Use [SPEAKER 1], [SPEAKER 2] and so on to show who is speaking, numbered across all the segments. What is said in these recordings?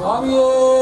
[SPEAKER 1] சுவாமியே ஹரிஹரசுதனே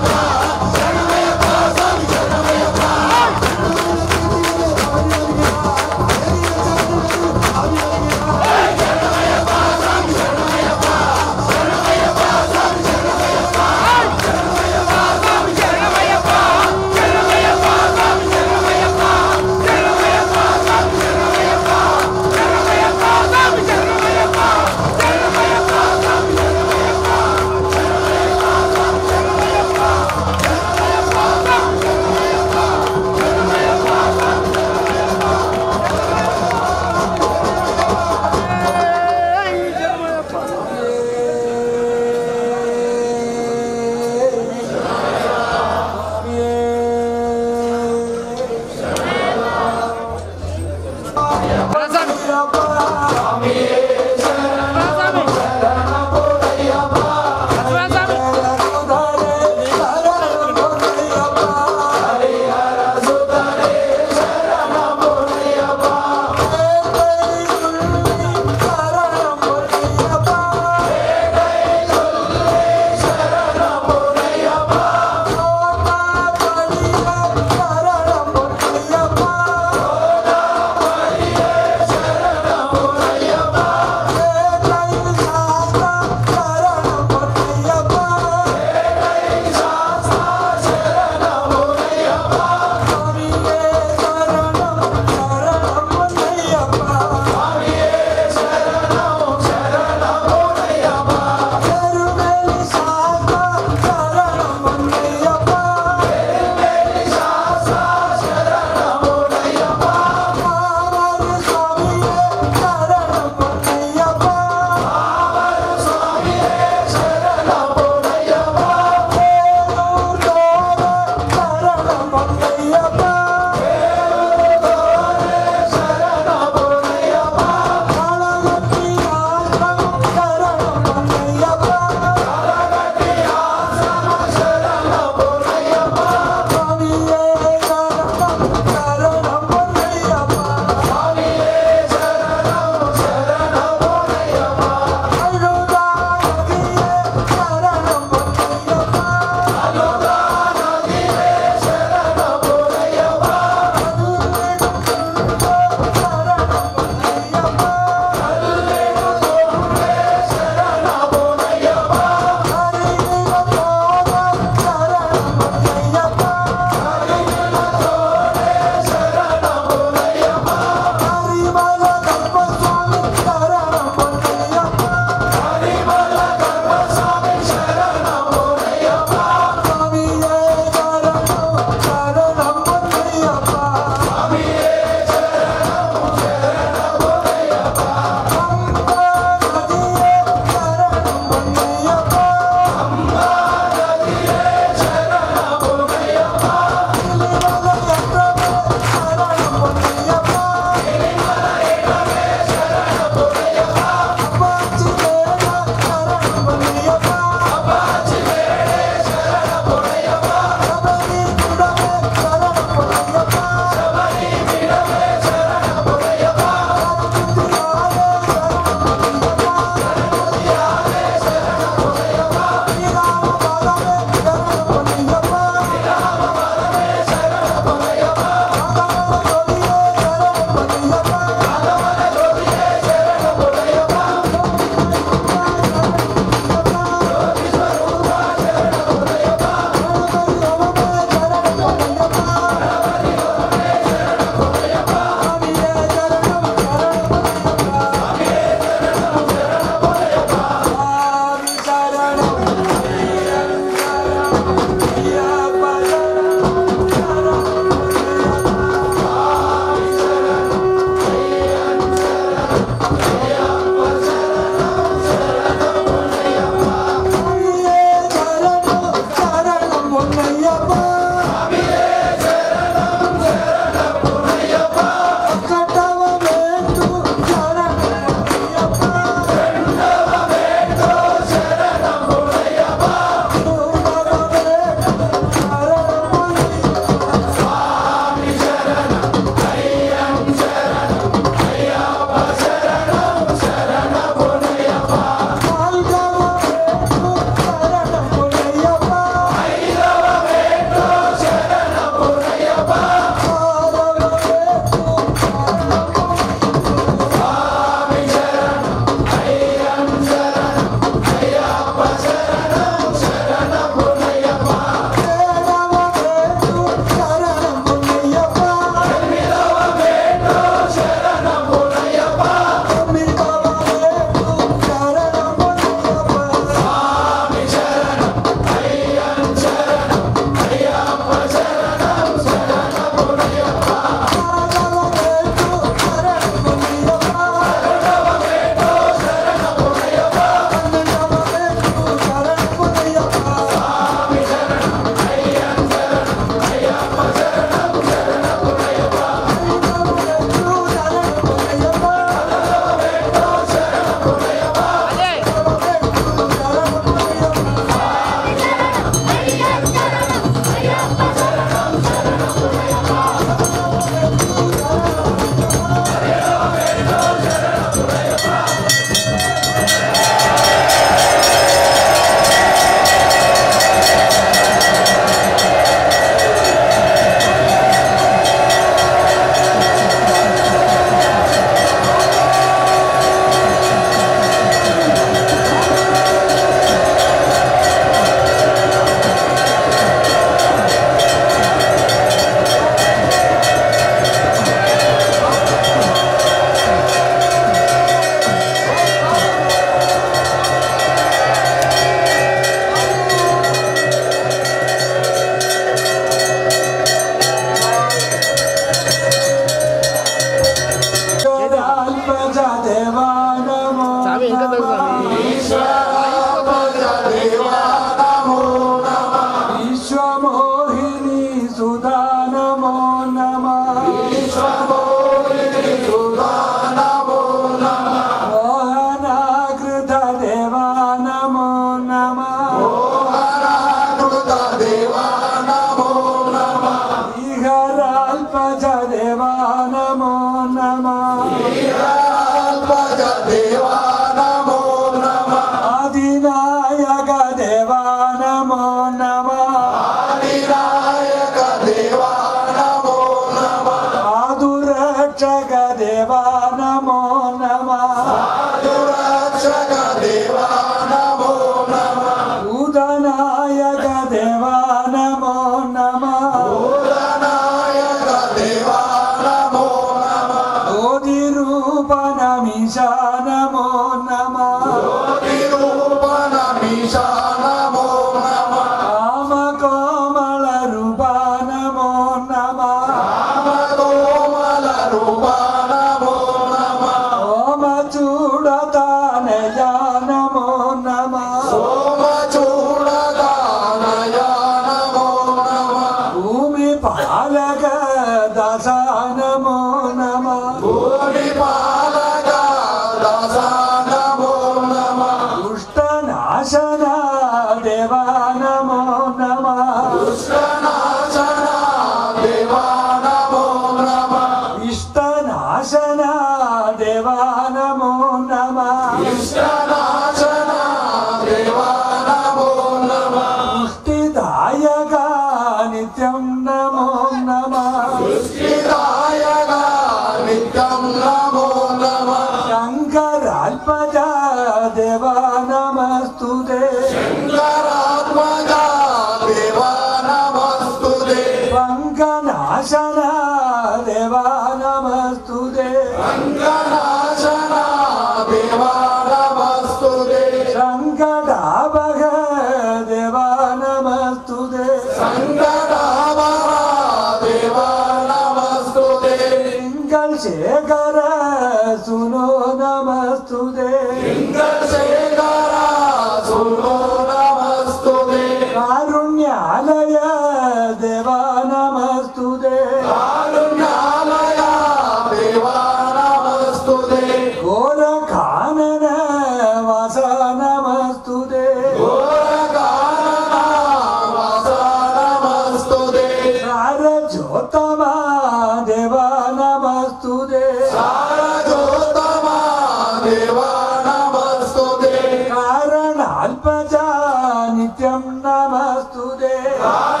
[SPEAKER 1] namastude. Ah!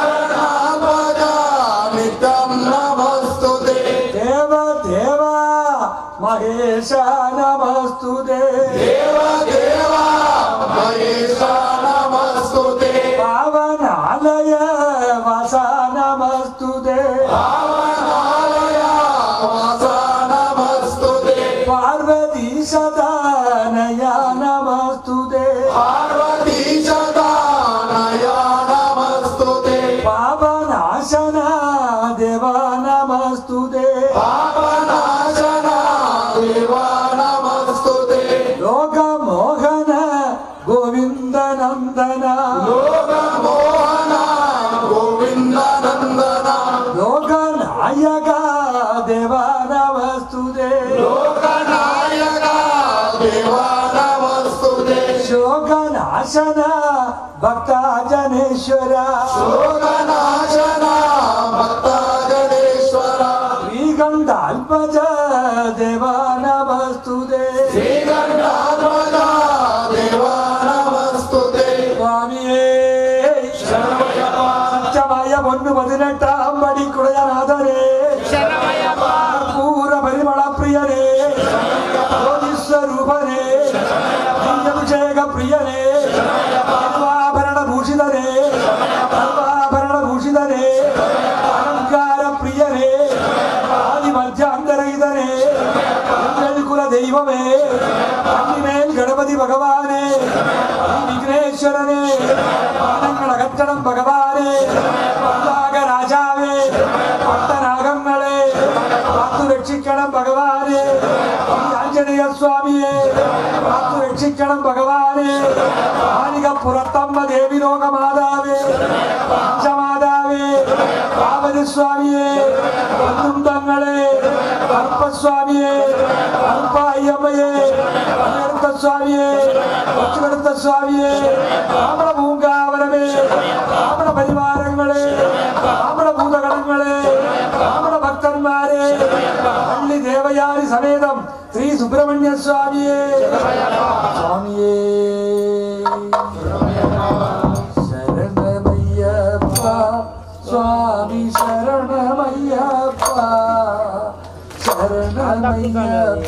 [SPEAKER 1] தேவி லோக மாதாவே பஞ்சமாதாவே காவலி சுவாமியே பந்தும் தங்களே கற்ப சுவாமியே கற்ப ஐயம்மையே பணியெடுத்த சுவாமியே பச்செடுத்த சுவாமியே காமர பூங்காவரமே காமர பரிவாரங்களே காமர பூதகணங்களே காமர பக்தன்மாரே பள்ளி தேவயாரி சமேதம் ஸ்ரீ சுப்பிரமணிய சுவாமியே சுவாமியே 아프가면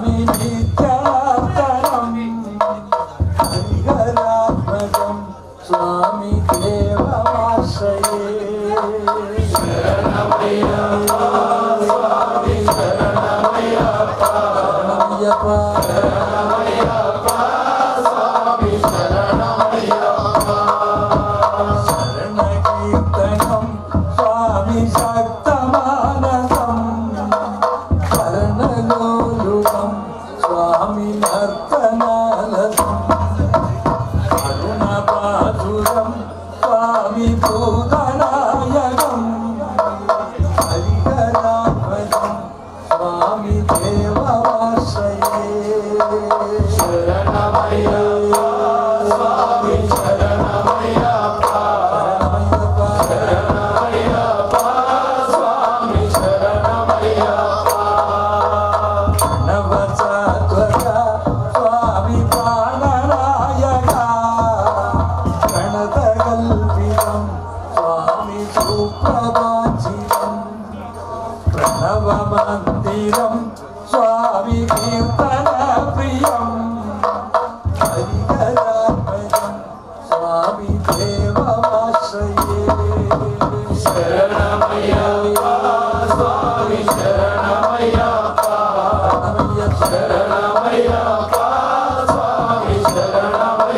[SPEAKER 1] i coming.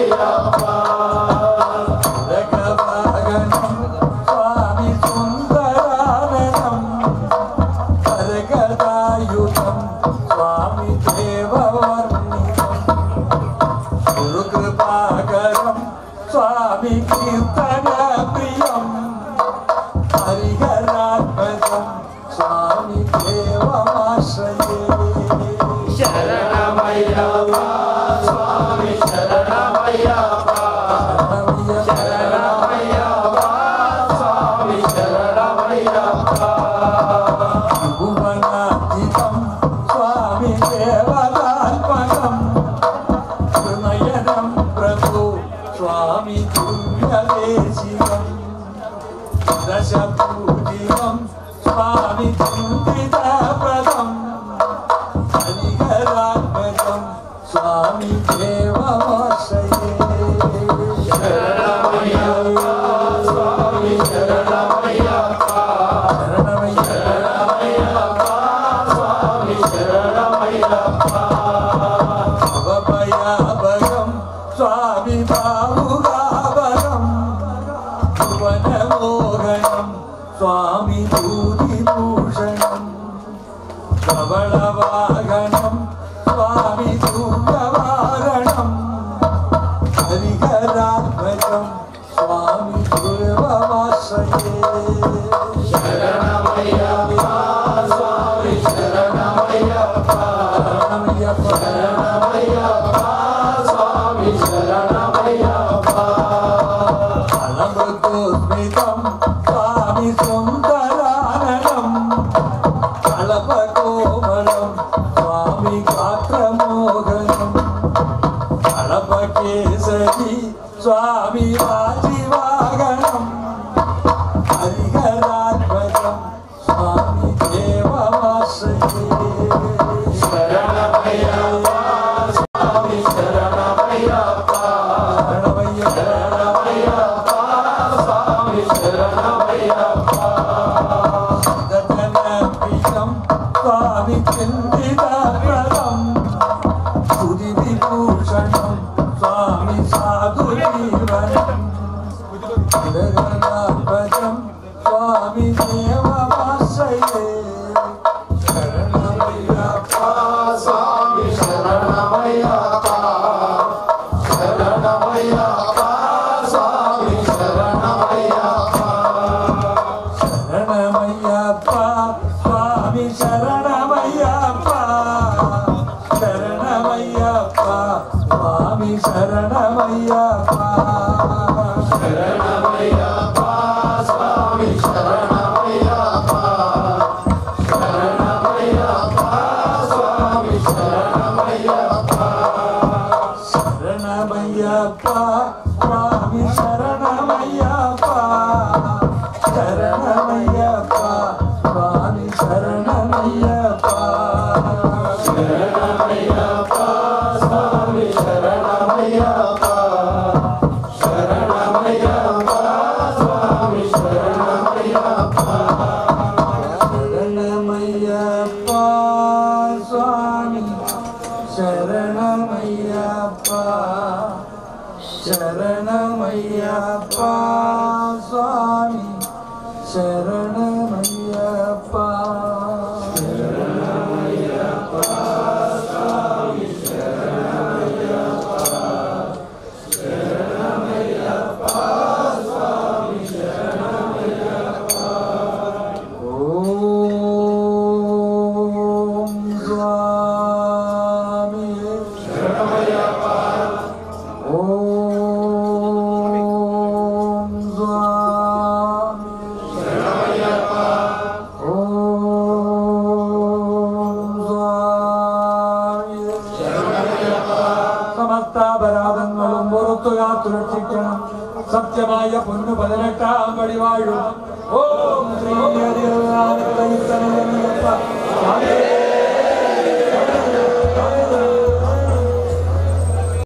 [SPEAKER 1] Yeah. Sharam.